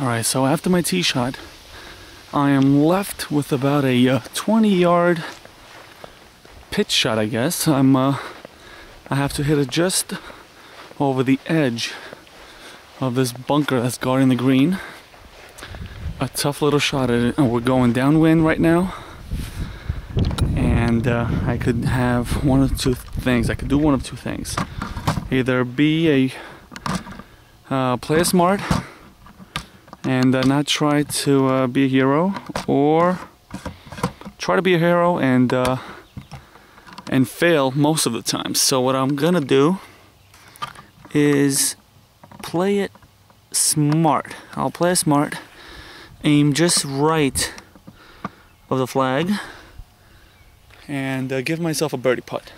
All right, so after my tee shot, I am left with about a uh, 20 yard pitch shot, I guess. I'm, uh, I have to hit it just over the edge of this bunker that's guarding the green. A tough little shot at it. We're going downwind right now. And uh, I could have one of two things. I could do one of two things. Either be a uh, play smart and uh, not try to uh, be a hero or try to be a hero and uh, and fail most of the time. So what I'm gonna do is play it smart. I'll play it smart. Aim just right of the flag and uh, give myself a birdie putt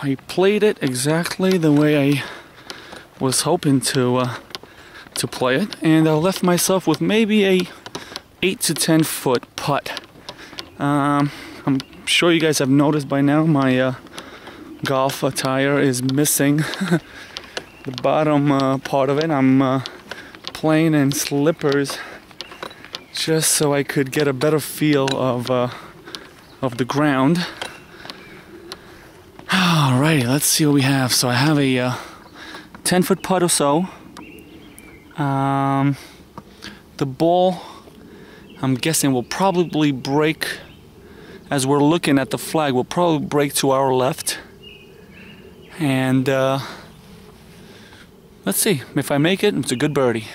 I played it exactly the way I was hoping to uh, to play it, and I left myself with maybe a eight to ten foot putt. Um, I'm sure you guys have noticed by now my uh, golf attire is missing the bottom uh, part of it. I'm uh, playing in slippers just so I could get a better feel of uh, of the ground. Alrighty, let's see what we have. So I have a uh, 10 foot putt or so. Um, the ball, I'm guessing, will probably break as we're looking at the flag, will probably break to our left. And uh, let's see if I make it, it's a good birdie.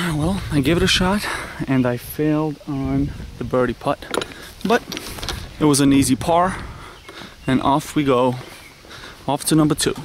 Ah, well, I gave it a shot and I failed on the birdie putt, but it was an easy par and off we go, off to number two.